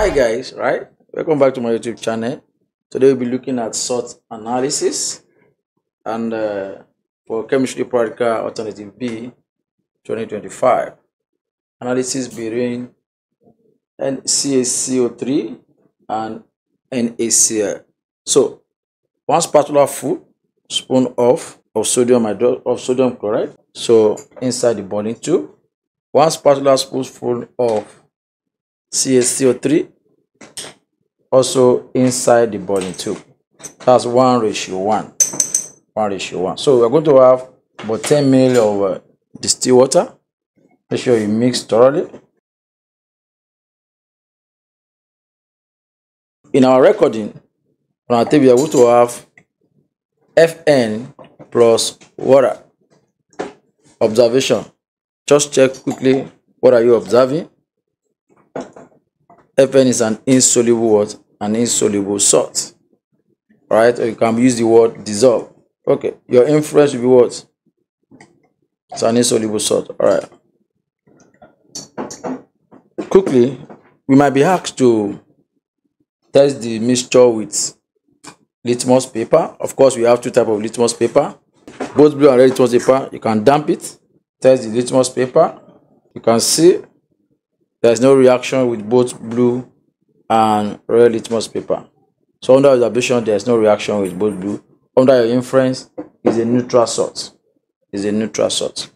Hi guys, right? Welcome back to my YouTube channel. Today we'll be looking at salt analysis and uh, for chemistry practical alternative B 2025 analysis between NaCO3 and NaCl. So one spatula full spoon of of sodium of sodium chloride. So inside the boiling tube, one spatula spoonful of CaCO3 also inside the boiling tube. That's one ratio one. One ratio one. So we're going to have about 10 ml of uh, distilled water. Make sure you mix thoroughly. In our recording, on our table, we're going to have Fn plus water. Observation. Just check quickly what are you observing. Fn is an insoluble what? An insoluble salt. Right? Or you can use the word dissolve. Okay. Your inference will be what? It's an insoluble salt. Alright. Quickly, we might be asked to test the mixture with litmus paper. Of course, we have two type of litmus paper. Both blue and red litmus paper. You can damp it. Test the litmus paper. You can see there's no reaction with both blue and red litmus paper. So under observation, there's no reaction with both blue. Under your inference, is a neutral salt. Is a neutral salt.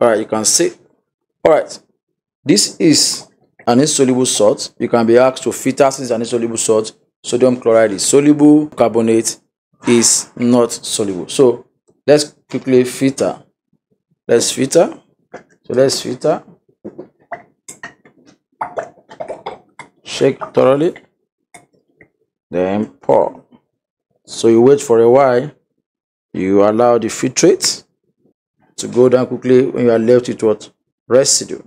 Alright, you can see. Alright, this is an insoluble salt. You can be asked to filter since an insoluble salt. Sodium chloride is soluble, carbonate is not soluble. So let's quickly filter. Let's filter. So let's filter. Shake thoroughly. Then pour. So you wait for a while. You allow the filtrate to go down quickly when you are left with what? Residue.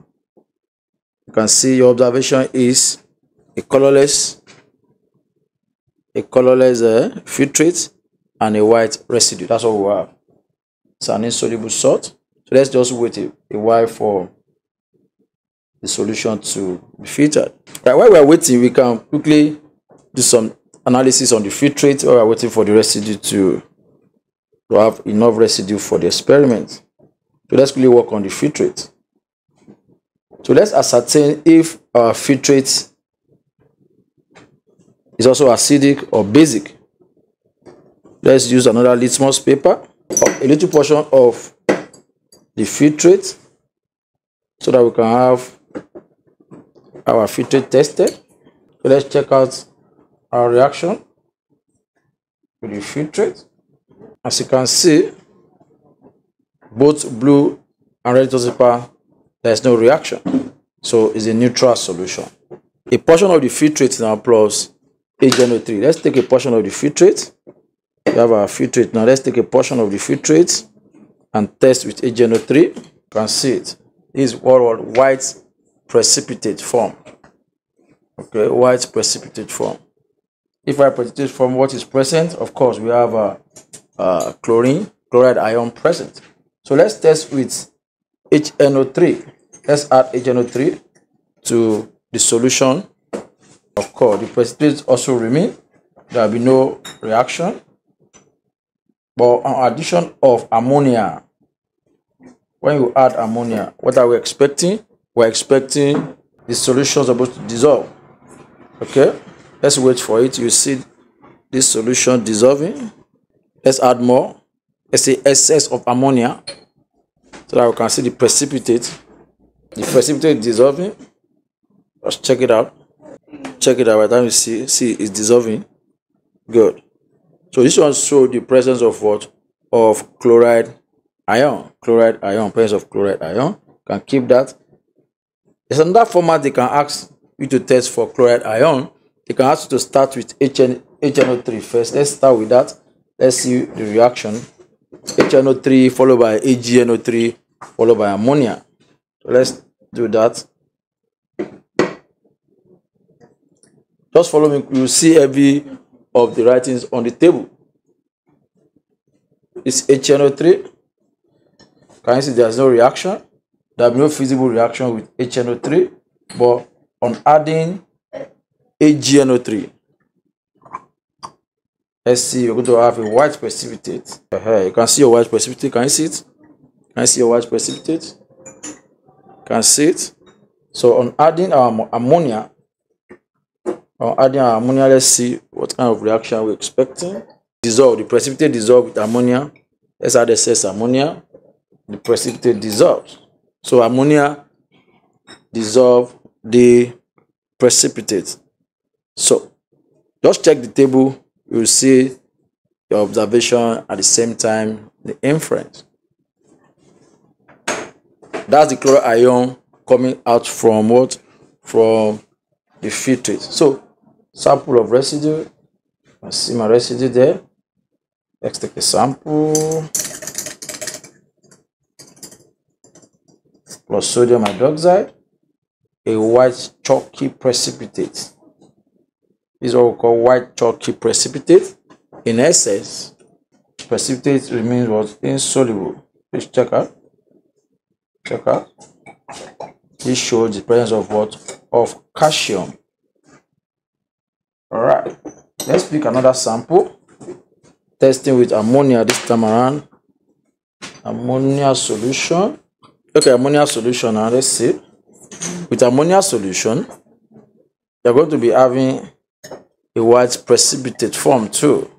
You can see your observation is a colorless, a colorless uh, filtrate and a white residue. That's what we have. It's an insoluble salt. So let's just wait a, a while for the solution to be filtered. Right, while we are waiting, we can quickly do some analysis on the filtrate while we are waiting for the residue to, to have enough residue for the experiment. So let's quickly work on the filtrate. So let's ascertain if our filtrate is also acidic or basic. Let's use another litmus paper, a little portion of the filtrate so that we can have our filtrate tested. So let's check out our reaction with the filtrate. As you can see, both blue and red paper, there's no reaction. So it's a neutral solution. A portion of the filtrate now plus HNO3. Let's take a portion of the filtrate. We have our filtrate now. Let's take a portion of the filtrate and test with HNO3. You can see it. This is what white precipitate form. Okay, white precipitate form. If I precipitate form, what is present? Of course, we have a, a chlorine, chloride ion present. So let's test with HNO3. Let's add HNO3 to the solution. Of course, the precipitate also remain. There will be no reaction. But on addition of ammonia, when you add ammonia, what are we expecting? We're expecting the solution supposed to dissolve. Okay, let's wait for it. You see this solution dissolving. Let's add more. Let's say excess of ammonia so that we can see the precipitate. The precipitate dissolving. Let's check it out. Check it out. By the time you see, see it's dissolving. Good. So this one show the presence of what? Of chloride ion. Chloride ion, presence of chloride ion. Can keep that. There's another format they can ask you to test for chloride ion. They can ask you to start with HN, HNO3 first. Let's start with that. Let's see the reaction. HNO3 followed by AgNO3 followed by ammonia. Let's do that. Just follow me. You see every of the writings on the table. It's HNO3. Can you see there's no reaction? There will be no feasible reaction with HNO3. But on adding AgNO3. Let's see, you're going to have a white precipitate. Uh. You can see your white precipitate. Can you see it? Can you see your white precipitate? Can you see it? So on adding our ammonia, on adding our ammonia, let's see what kind of reaction we're expecting. Dissolve, the precipitate dissolve with ammonia. Let's add excess ammonia. The precipitate dissolves. So ammonia dissolve the precipitate. So just check the table, you will see your observation at the same time the inference. That's the chloride ion coming out from what? From the filtrate. So sample of residue. I see my residue there. Let's take a sample. Plus sodium hydroxide. A white chalky precipitate. This is what we call white chalky precipitate. In essence, precipitate remains what insoluble. Please check out. Check out. This shows the presence of what? Of calcium. Alright. Let's pick another sample. Testing with ammonia this time around. Ammonia solution. Okay, ammonia solution now. Let's see. With ammonia solution, you're going to be having a white precipitate form too.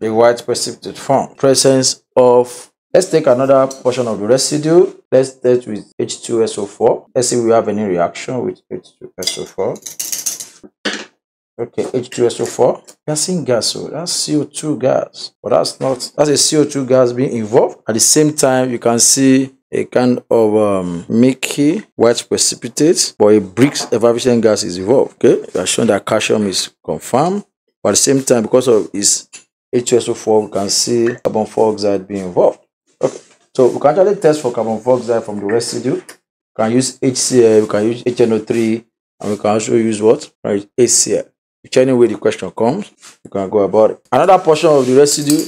A white precipitate form. Presence of Let's take another portion of the residue. Let's test with H2SO4. Let's see if we have any reaction with H2SO4. Okay, H2SO4. You're seeing gas, so that's CO2 gas. But that's not, that's a CO2 gas being involved. At the same time, you can see a kind of um, milky white precipitate, but a bricks evaporation gas is involved. Okay, we are showing that calcium is confirmed. But at the same time, because of its H2SO4, we can see carbon dioxide being involved. Okay, so we can actually test for carbon dioxide from the residue. We can use HCl, we can use HNO3, and we can also use what? Right, HCl. Whichever way the question comes, you can go about it. Another portion of the residue,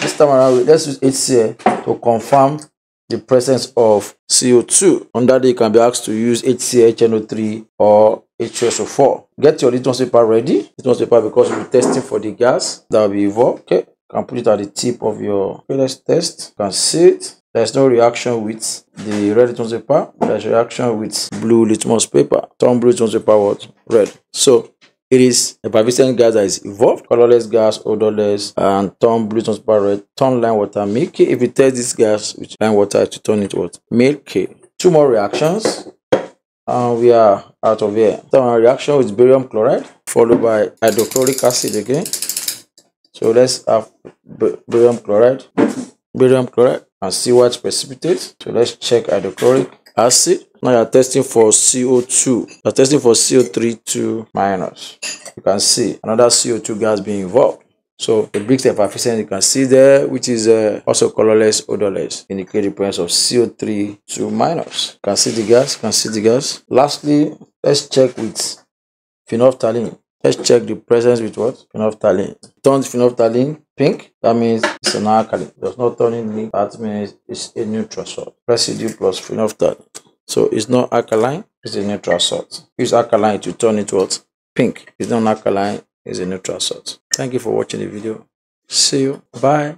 this time around, let's use HCl to confirm the presence of CO2. On that you can be asked to use HCl, HNO3, or H2SO4. Get your litmus paper ready. Litmus paper because we'll be testing for the gas that will be involved. Okay can put it at the tip of your let's test you can see it there's no reaction with the red litmus paper there's reaction with blue litmus paper turn blue litmus paper what red so it is a effervescent gas that is evolved colorless gas odorless and turn blue red turn lime water milky if you test this gas with lime water to turn it what milky two more reactions and we are out of here. So our reaction with barium chloride followed by hydrochloric acid again so let's have barium chloride, barium chloride and see what precipitates. So let's check hydrochloric acid. Now you're testing for CO2. You're testing for CO3 2 minus. You can see another CO2 gas being involved. So the Brix effervescent you can see there, which is uh, also colorless, odorless, indicate the presence of CO3 2 minus. You can see the gas, you can see the gas. Lastly, let's check with phenolphthalein. Let's check the presence with what? Phenolphthalein. Turns phenolphthalein pink, that means it's an alkali. Does not turn in green, that means it's a neutral salt. Residue plus phenolphthalein. So it's not alkaline, it's a neutral salt. Use alkaline to turn it what? Pink. It's not alkaline, it's a neutral salt. Thank you for watching the video. See you. Bye.